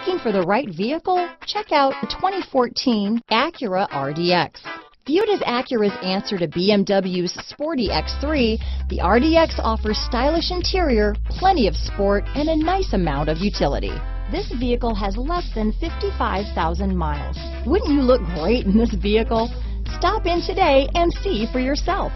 Looking for the right vehicle? Check out the 2014 Acura RDX. Viewed as Acura's answer to BMW's sporty X3, the RDX offers stylish interior, plenty of sport, and a nice amount of utility. This vehicle has less than 55,000 miles. Wouldn't you look great in this vehicle? Stop in today and see for yourself.